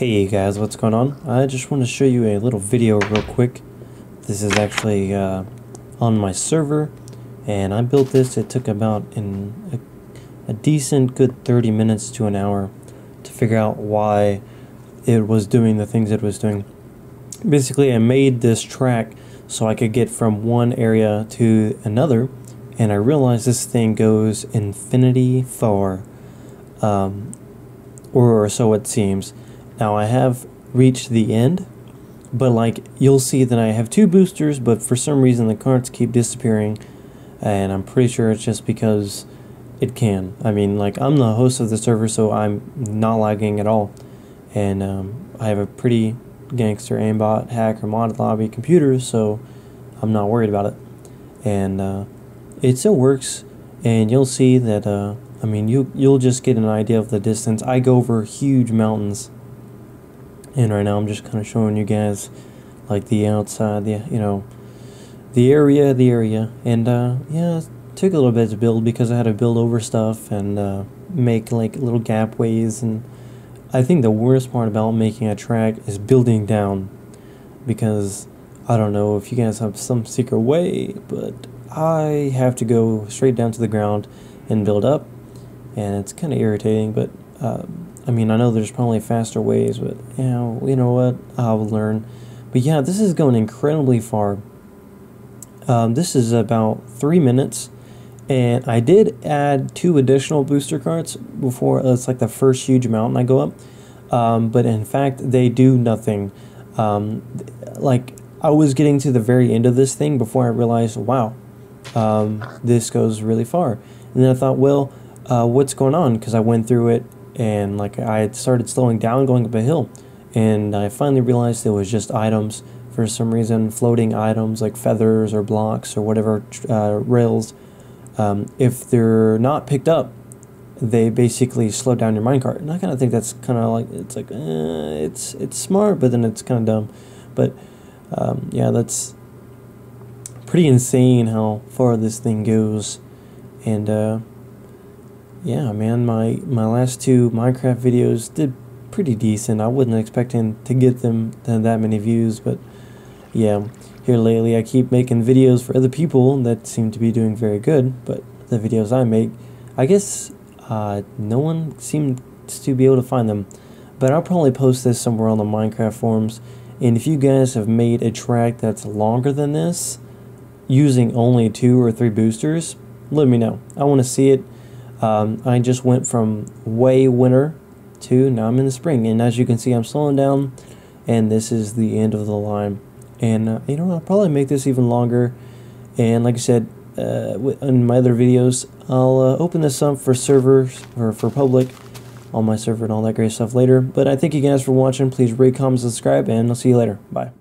Hey guys, what's going on? I just want to show you a little video real quick. This is actually uh, on my server, and I built this. It took about in a, a, decent good 30 minutes to an hour to figure out why it was doing the things it was doing. Basically, I made this track so I could get from one area to another, and I realized this thing goes infinity far, um, or so it seems now I have reached the end, but like you'll see that I have two boosters, but for some reason the carts keep disappearing, and I'm pretty sure it's just because it can. I mean, like I'm the host of the server, so I'm not lagging at all, and um, I have a pretty gangster aimbot, hacker, modded lobby computer, so I'm not worried about it, and uh, it still works, and you'll see that. Uh, I mean, you you'll just get an idea of the distance. I go over huge mountains and right now. I'm just kind of showing you guys like the outside, the you know, the area, the area, and uh, yeah, it took a little bit to build because I had to build over stuff and uh, make like little gap ways, and I think the worst part about making a track is building down, because I don't know if you guys have some secret way, but I have to go straight down to the ground and build up, and it's kind of irritating, but. Uh, I mean, I know there's probably faster ways, but you know, you know what? I'll learn. But yeah, this is going incredibly far. Um, this is about three minutes, and I did add two additional booster carts before. It's like the first huge mountain I go up, um, but in fact, they do nothing. Um, like I was getting to the very end of this thing before I realized, wow, um, this goes really far. And then I thought, well, uh, what's going on? Because I went through it and like I had started slowing down going up a hill and I finally realized it was just items. For some reason floating items like feathers or blocks or whatever uh, rails um, if they're not picked up they basically slow down your minecart. And I kind of think that's kind of like it's like eh, it's it's smart but then it's kind of dumb. But um, yeah that's pretty insane how far this thing goes. And uh, yeah, man, my my last two Minecraft videos did pretty decent. I wasn't expecting to get them that many views, but yeah, here lately I keep making videos for other people that seem to be doing very good, but the videos I make, I guess uh, no one seems to be able to find them. But I'll probably post this somewhere on the Minecraft forums. And if you guys have made a track that's longer than this, using only two or three boosters, let me know. I want to see it. Um, I just went from way winter to now I'm in the spring, and as you can see, I'm slowing down, and this is the end of the line. And uh, you know, I'll probably make this even longer. And like I said uh, in my other videos, I'll uh, open this up for servers or for public on my server and all that great stuff later. But I thank you guys for watching. Please rate, comment, subscribe, and I'll see you later. Bye.